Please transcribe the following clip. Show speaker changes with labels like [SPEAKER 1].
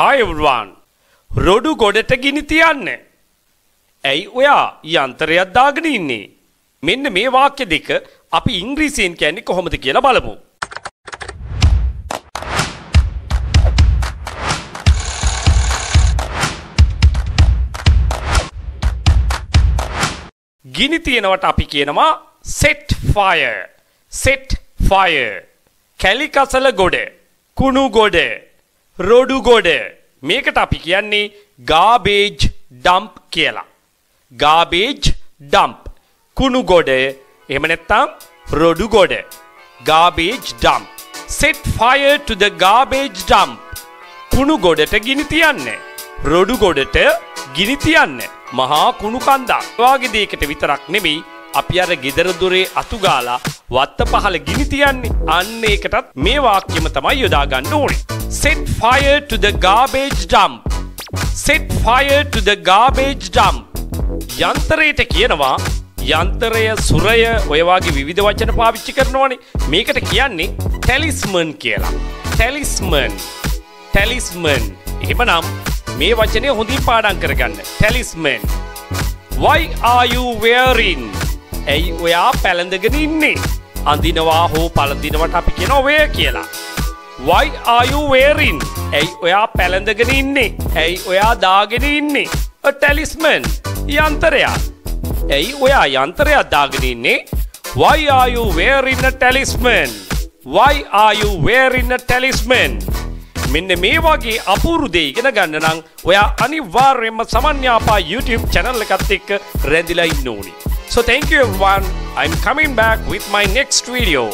[SPEAKER 1] Hi everyone. රොඩු ගොඩට ගිනි තියන්න. ඇයි ඔයා යන්ත්‍රයක් දාගෙන ඉන්නේ? මෙන්න මේ වාක්‍ය දෙක අපි ඉංග්‍රීසියෙන් කියන්නේ කොහොමද කියලා බලමු. ගිනි තියෙනවට අපි කියනවා set fire set fire කැලි කසල ගොඩ කුණු ගොඩ රොඩු ගොඩ මේකට අපි කියන්නේ garbage dump කියලා. garbage dump. කුණු ගොඩ එහෙම නැත්නම් රොඩු ගොඩ garbage dump. Set fire to the garbage dump. කුණු ගොඩට ගිනි තියන්න. රොඩු ගොඩට ගිනි තියන්න. මහා කුණු කන්දක්. වාගේ දෙයකට විතරක් නෙමෙයි. අපි අර ගෙදර දොරේ අතු ගාලා වත්ත පහල ගිනි තියන්නේ. අන්න ඒකටත් මේ වාක්‍යම තමයි යොදා ගන්න ඕනේ. Set fire to the garbage dump. Set fire to the garbage dump. යන්ත්‍රයට කියනවා යන්ත්‍රය සුරය ඔය වගේ විවිධ වචන පාවිච්චි කරනවනේ. මේකට කියන්නේ ටැලිස්මන් කියලා. ටැලිස්මන් ටැලිස්මන් එහෙමනම් මේ වචනය හොඳින් පාඩම් කරගන්න. Talisman why are you wearing ඇයි ඔයා පැළඳගෙන ඉන්නේ? අඳිනවා හෝ පළඳිනවට අපි කියන ඔය කියලා. Why are you wearing? ඇයි ඔයා පැළඳගෙන ඉන්නේ? ඇයි ඔයා දාගෙන ඉන්නේ? A talisman යන්ත්‍රයක්. ඇයි ඔයා යන්ත්‍රයක් දාගෙන ඉන්නේ? Why are you wearing a talisman? Why are you wearing a talisman? මෙන්න මේ වගේ අපූරු දේ ඉගෙන ගන්න නම් ඔයා අනිවාර්යයෙන්ම සමන්යාපා YouTube channel එකත් එක්ක රැඳිලා ඉන්න ඕනි. So thank you everyone. I'm coming back with my next video.